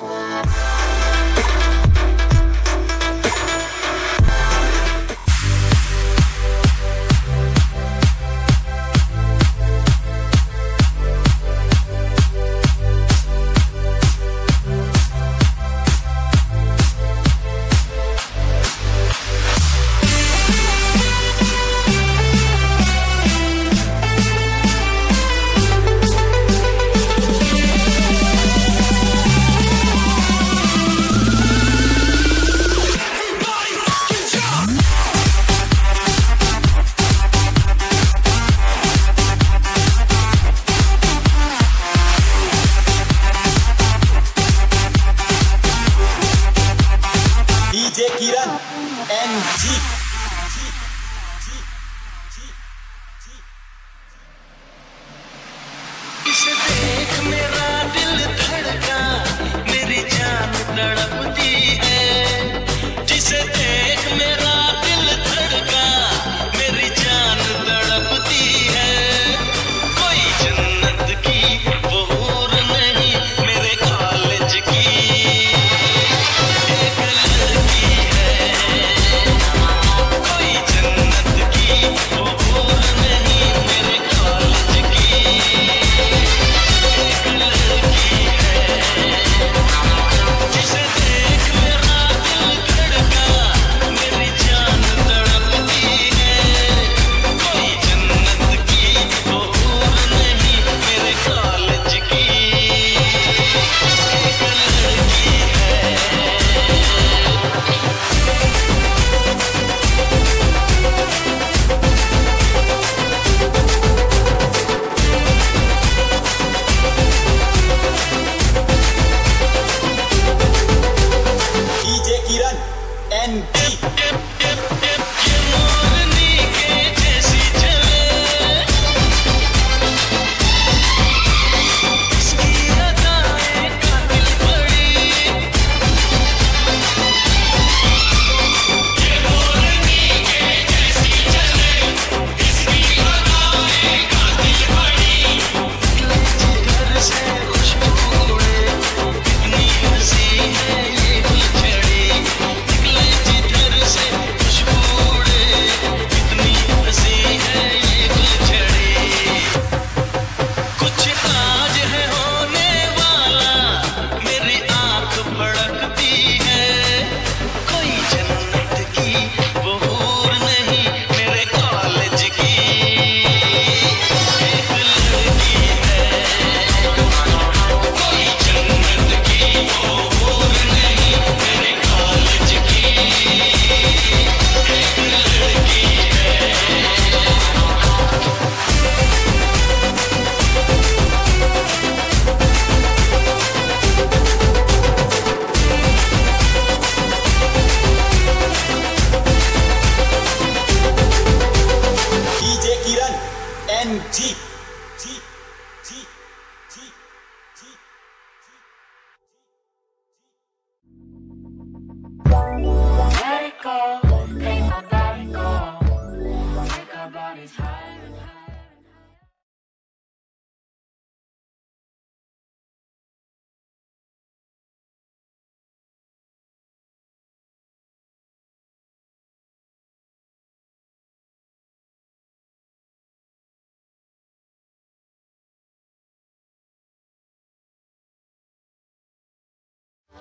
Música E você vê. NG. deep, G.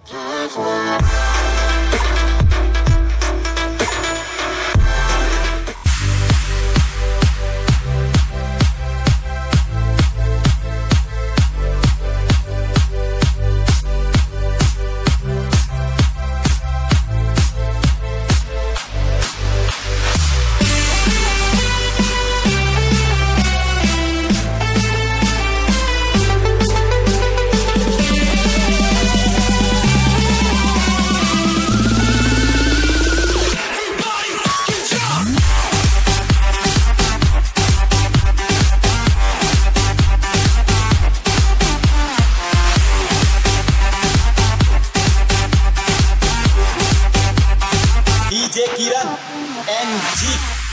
Wanna DJ Kiran and G.